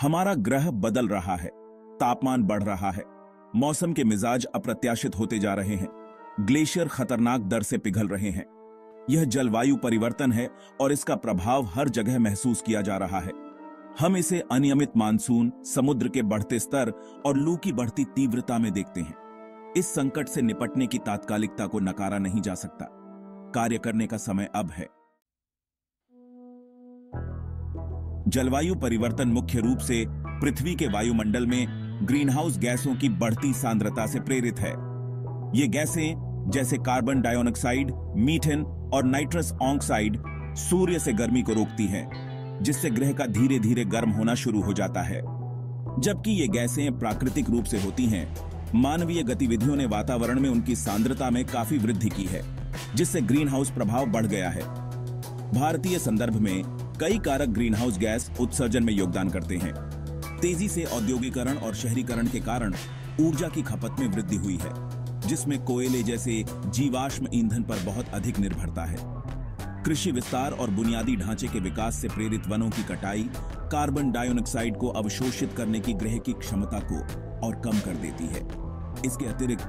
हमारा ग्रह बदल रहा है, तापमान बढ़ रहा है, मौसम के मिजाज अप्रत्याशित होते जा रहे हैं, ग्लेशियर खतरनाक दर से पिघल रहे हैं। यह जलवायु परिवर्तन है और इसका प्रभाव हर जगह महसूस किया जा रहा है। हम इसे अनियमित मानसून, समुद्र के बढ़ते स्तर और लू की बढ़ती तीव्रता में देखते हैं। इस संकट से निपटने की तात्कालिकता को नकारा नहीं जा सकता। कार्य करने का समय अब है। जलवायु परिवर्तन मुख्य रूप से पृथ्वी के वायुमंडल में ग्रीनहाउस गैसों की बढ़ती सांद्रता से प्रेरित है। ये गैसें जैसे कार्बन डाइऑक्साइड मीथेन और नाइट्रस ऑक्साइड सूर्य से गर्मी को रोकती हैं, जिससे ग्रह का धीरे धीरे गर्म होना शुरू हो जाता है। जबकि ये गैसें प्राकृतिक रूप से होती हैं मानवीय गतिविधियों ने वातावरण में उनकी सांद्रता में काफ़ी वृद्धि की है जिससे ग्रीन हाउस प्रभाव बढ़ गया है। भारतीय संदर्भ में कई कारक ग्रीन हाउस गैस उत्सर्जन में योगदान करते हैं। तेज़ी से औद्योगिकरण और शहरीकरण के कारण ऊर्जा की खपत में वृद्धि हुई है, जिसमें कोयले जैसे जीवाश्म ईंधन पर बहुत अधिक निर्भरता है। कृषि विस्तार और बुनियादी ढांचे के विकास से प्रेरित वनों की कटाई कार्बन डाइऑक्साइड को अवशोषित करने की ग्रह की क्षमता को और कम कर देती है। इसके अतिरिक्त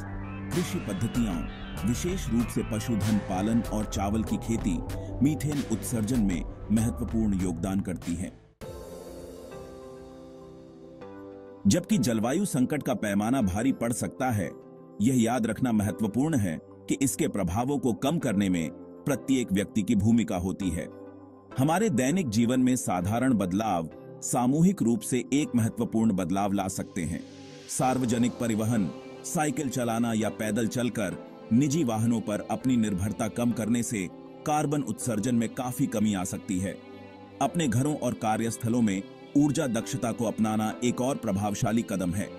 कृषि पद्धतियाँ विशेष रूप से पशुधन पालन और चावल की खेती मीथेन उत्सर्जन में महत्वपूर्ण योगदान करती हैं। जबकि जलवायु संकट का पैमाना भारी पड़ सकता है, यह याद रखना महत्वपूर्ण है कि इसके प्रभावों को कम करने में प्रत्येक व्यक्ति की भूमिका होती है। हमारे दैनिक जीवन में साधारण बदलाव सामूहिक रूप से एक महत्वपूर्ण बदलाव ला सकते हैं। सार्वजनिक परिवहन, साइकिल चलाना या पैदल चलकर निजी वाहनों पर अपनी निर्भरता कम करने से कार्बन उत्सर्जन में काफ़ी कमी आ सकती है। अपने घरों और कार्यस्थलों में ऊर्जा दक्षता को अपनाना एक और प्रभावशाली कदम है।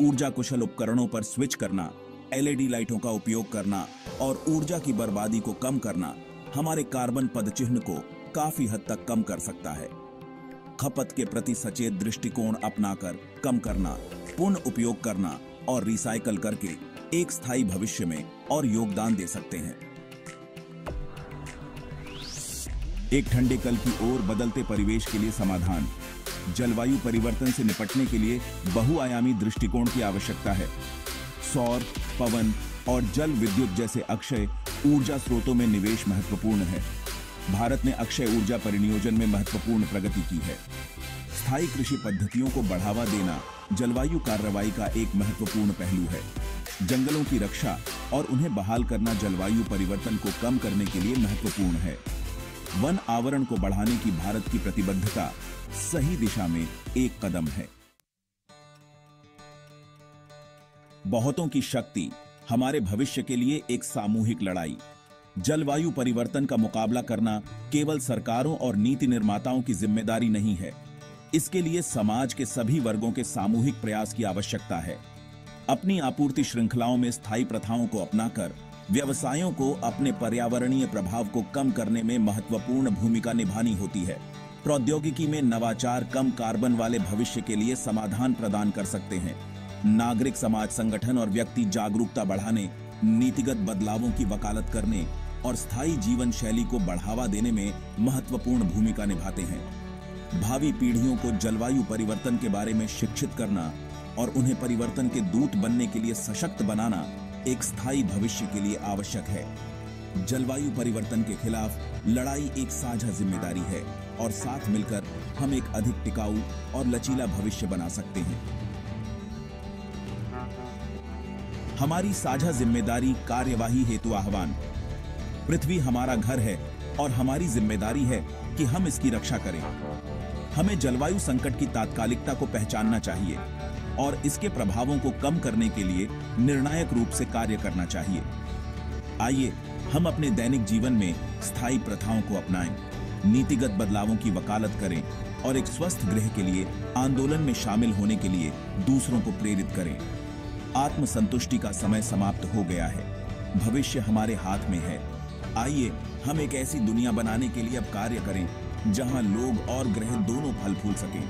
ऊर्जा कुशल उपकरणों पर स्विच करना, एलईडी लाइटों का उपयोग करना और ऊर्जा की बर्बादी को कम करना हमारे कार्बन पदचिह्न को काफ़ी हद तक कम कर सकता है। खपत के प्रति सचेत दृष्टिकोण अपनाकर कम करना, पुनः उपयोग करना और रिसाइकल करके एक स्थायी भविष्य में और योगदान दे सकते हैं। एक ठंडे कल की ओर बदलते परिवेश के लिए समाधान। जलवायु परिवर्तन से निपटने के लिए बहुआयामी दृष्टिकोण की आवश्यकता है। सौर, पवन और जल विद्युत जैसे अक्षय ऊर्जा स्रोतों में निवेश महत्वपूर्ण है। भारत ने अक्षय ऊर्जा परिनियोजन में महत्वपूर्ण प्रगति की है। स्थायी कृषि पद्धतियों को बढ़ावा देना जलवायु कार्रवाई का एक महत्वपूर्ण पहलू है। जंगलों की रक्षा और उन्हें बहाल करना जलवायु परिवर्तन को कम करने के लिए महत्वपूर्ण है। वन आवरण को बढ़ाने की भारत की प्रतिबद्धता सही दिशा में एक कदम है। बहुतों की शक्ति, हमारे भविष्य के लिए एक सामूहिक लड़ाई। जलवायु परिवर्तन का मुकाबला करना केवल सरकारों और नीति निर्माताओं की ज़िम्मेदारी नहीं है। इसके लिए समाज के सभी वर्गों के सामूहिक प्रयास की आवश्यकता है। अपनी आपूर्ति श्रृंखलाओं में स्थायी प्रथाओं को अपनाकर, व्यवसायों को अपने पर्यावरणीय प्रभाव को कम करने में महत्वपूर्ण भूमिका निभानी होती है। प्रौद्योगिकी में नवाचार कम कार्बन वाले भविष्य के लिए समाधान प्रदान कर सकते हैं। नागरिक समाज संगठन और व्यक्ति जागरूकता बढ़ाने, नीतिगत बदलावों की वकालत करने और स्थायी जीवन शैली को बढ़ावा देने में महत्वपूर्ण भूमिका निभाते हैं। भावी पीढ़ियों को जलवायु परिवर्तन के बारे में शिक्षित करना और उन्हें परिवर्तन के दूत बनने के लिए सशक्त बनाना एक स्थायी भविष्य के लिए आवश्यक है। जलवायु परिवर्तन के खिलाफ लड़ाई एक साझा ज़िम्मेदारी है और साथ मिलकर हम एक अधिक टिकाऊ और लचीला भविष्य बना सकते हैं। हमारी साझा ज़िम्मेदारी कार्यवाही हेतु आह्वान। पृथ्वी हमारा घर है और हमारी ज़िम्मेदारी है कि हम इसकी रक्षा करें। हमें जलवायु संकट की तात्कालिकता को पहचानना चाहिए। और इसके प्रभावों को कम करने के लिए निर्णायक रूप से कार्य करना चाहिए। आइए, हम अपने दैनिक जीवन में स्थायी प्रथाओं को अपनाएँ, नीतिगत बदलावों की वकालत करें और एक स्वस्थ ग्रह के लिए आंदोलन में शामिल होने के लिए दूसरों को प्रेरित करें। आत्मसंतुष्टि का समय समाप्त हो गया है। भविष्य हमारे हाथ में है। आइए, हम एक ऐसी दुनिया बनाने के लिए अब कार्य करें, जहाँ लोग और ग्रह दोनों फल फूल सकें।